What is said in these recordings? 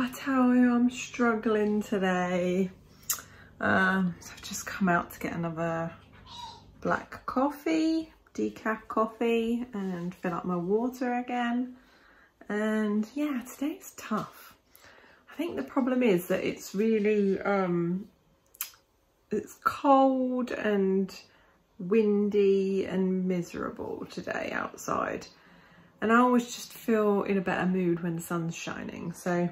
Oh, I tell you, I'm struggling today. Um, so I've just come out to get another black coffee, decaf coffee, and fill up my water again. And yeah, today's tough. I think the problem is that it's really, um, it's cold and windy and miserable today outside. And I always just feel in a better mood when the sun's shining. So,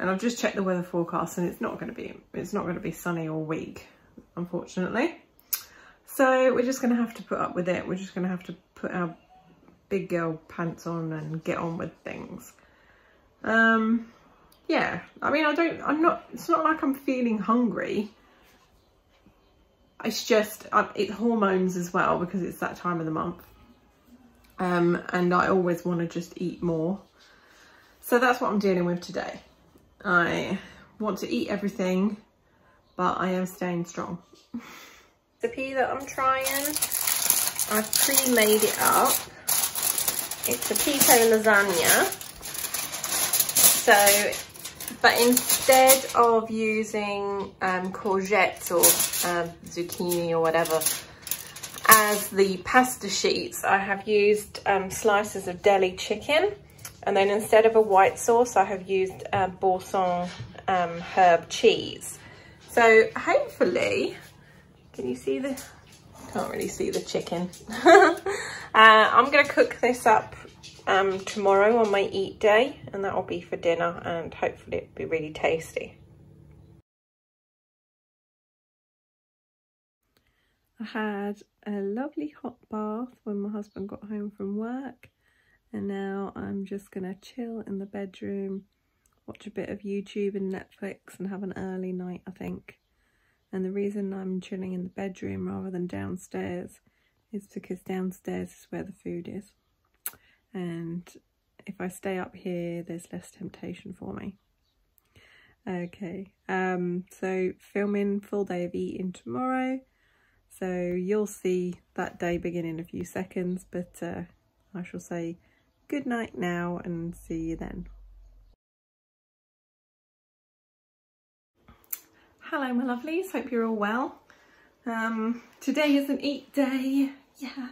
and I've just checked the weather forecast and it's not going to be, it's not going to be sunny all week, unfortunately. So we're just going to have to put up with it. We're just going to have to put our big girl pants on and get on with things. Um, yeah, I mean, I don't, I'm not, it's not like I'm feeling hungry. It's just, it's hormones as well because it's that time of the month. Um, and I always want to just eat more. So that's what I'm dealing with today. I want to eat everything, but I am staying strong. the pea that I'm trying, I've pre-made it up. It's a keto lasagna. So but instead of using um, courgettes or um, zucchini or whatever as the pasta sheets, I have used um, slices of deli chicken. And then instead of a white sauce, I have used uh, Boursin um, herb cheese. So hopefully, can you see the, can't really see the chicken. uh, I'm gonna cook this up um, tomorrow on my eat day and that will be for dinner and hopefully it'll be really tasty. I had a lovely hot bath when my husband got home from work and now I'm just going to chill in the bedroom, watch a bit of YouTube and Netflix and have an early night I think. And the reason I'm chilling in the bedroom rather than downstairs is because downstairs is where the food is and if I stay up here there's less temptation for me. Okay, um, so filming full day of eating tomorrow. So you'll see that day begin in a few seconds, but uh, I shall say good night now and see you then. Hello my lovelies, hope you're all well. Um, today is an eat day, yeah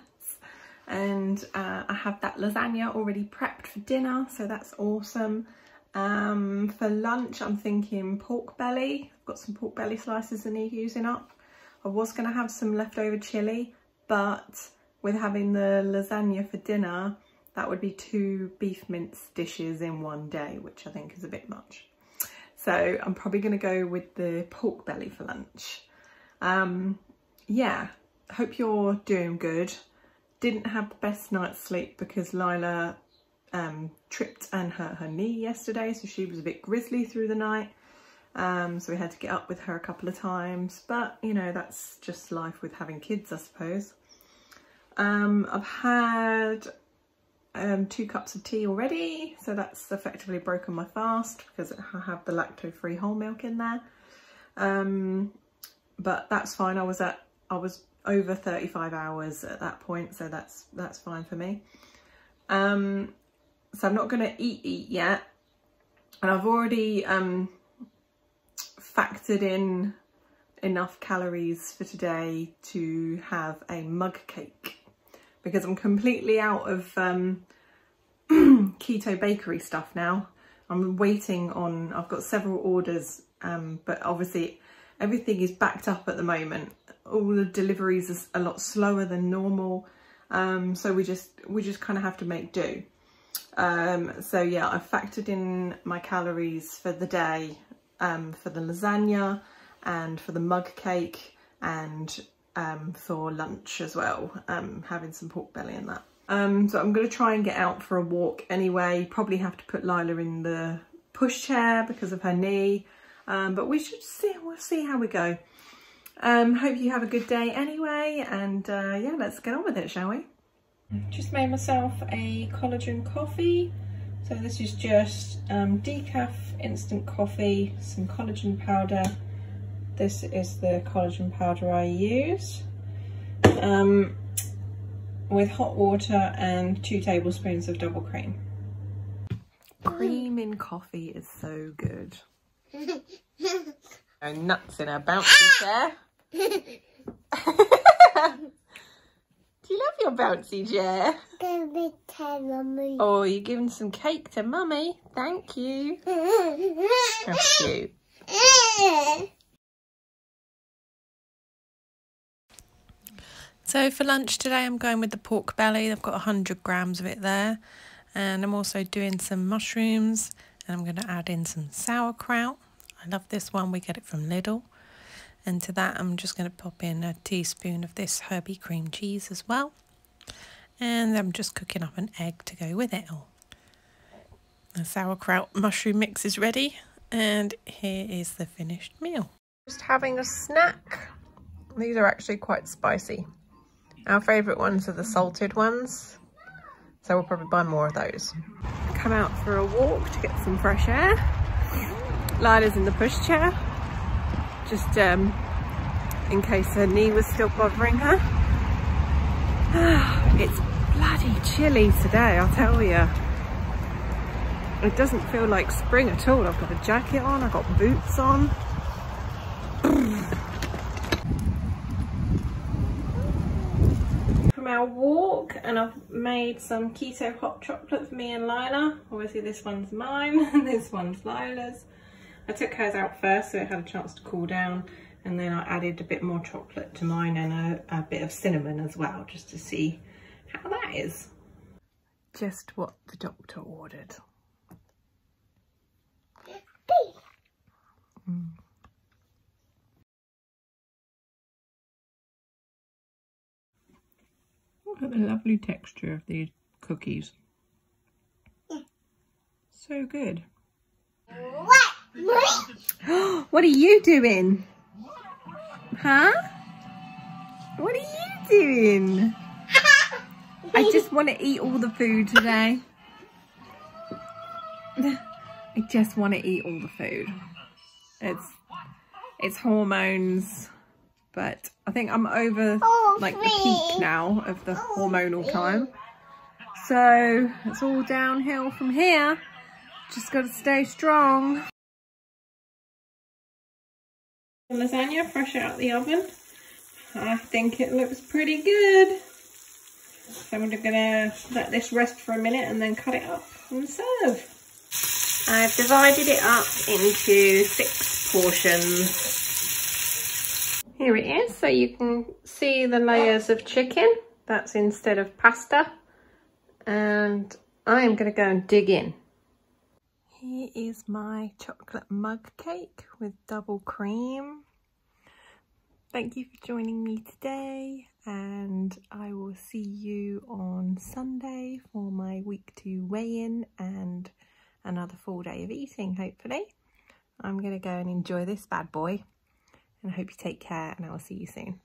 and uh, I have that lasagna already prepped for dinner so that's awesome. Um, for lunch I'm thinking pork belly. I've got some pork belly slices I need using up. I was going to have some leftover chili but with having the lasagna for dinner that would be two beef mince dishes in one day which I think is a bit much so I'm probably going to go with the pork belly for lunch um, yeah hope you're doing good didn't have the best night's sleep because Lyla um, tripped and hurt her knee yesterday, so she was a bit grizzly through the night. Um, so we had to get up with her a couple of times, but you know, that's just life with having kids, I suppose. Um, I've had um, two cups of tea already, so that's effectively broken my fast because I have the lacto-free whole milk in there. Um, but that's fine. I was at, I was over 35 hours at that point, so that's that's fine for me. Um, so I'm not going to eat eat yet, and I've already um, factored in enough calories for today to have a mug cake because I'm completely out of um, keto bakery stuff now. I'm waiting on, I've got several orders, um, but obviously everything is backed up at the moment all the deliveries are a lot slower than normal. Um, so we just we just kind of have to make do. Um, so yeah, I've factored in my calories for the day um, for the lasagna and for the mug cake and um, for lunch as well, um, having some pork belly and that. Um, so I'm going to try and get out for a walk anyway. Probably have to put Lyla in the pushchair because of her knee. but we should see, we'll see how we go. Um, hope you have a good day anyway, and uh, yeah, let's get on with it, shall we? Just made myself a collagen coffee. So this is just um, decaf instant coffee, some collagen powder. This is the collagen powder I use. Um, with hot water and two tablespoons of double cream. Cream in coffee is so good. Go nuts in our bouncy chair. Do you love your bouncy chair? Oh, you're giving some cake to mummy. Thank you. How cute. So for lunch today I'm going with the pork belly. I've got 100 grams of it there. And I'm also doing some mushrooms and I'm going to add in some sauerkraut. I love this one. We get it from Lidl. And to that I'm just going to pop in a teaspoon of this herby cream cheese as well. And I'm just cooking up an egg to go with it all. The sauerkraut mushroom mix is ready. And here is the finished meal. Just having a snack. These are actually quite spicy. Our favourite ones are the salted ones. So we'll probably buy more of those. Come out for a walk to get some fresh air. Lyla's in the pushchair. Just um, in case her knee was still bothering her. it's bloody chilly today, I'll tell you. It doesn't feel like spring at all. I've got a jacket on, I've got boots on. Our walk and I've made some keto hot chocolate for me and Lyla. Obviously this one's mine and this one's Lyla's. I took hers out first so it had a chance to cool down and then I added a bit more chocolate to mine and a, a bit of cinnamon as well just to see how that is. Just what the doctor ordered. Look at the lovely texture of these cookies. So good. what are you doing? Huh? What are you doing? I just want to eat all the food today. I just want to eat all the food. It's it's hormones but I think I'm over like the peak now of the oh, hormonal time. So it's all downhill from here. Just got to stay strong. Lasagna fresh out the oven. I think it looks pretty good. So I'm gonna let this rest for a minute and then cut it up and serve. I've divided it up into six portions here it is, so you can see the layers of chicken. That's instead of pasta. And I am going to go and dig in. Here is my chocolate mug cake with double cream. Thank you for joining me today and I will see you on Sunday for my week two weigh-in and another full day of eating hopefully. I'm going to go and enjoy this bad boy and I hope you take care and I will see you soon.